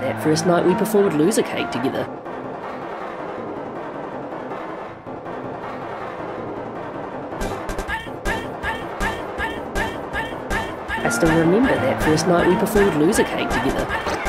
That first night we performed Loser Cake together. I still remember that first night we performed Loser Cake together.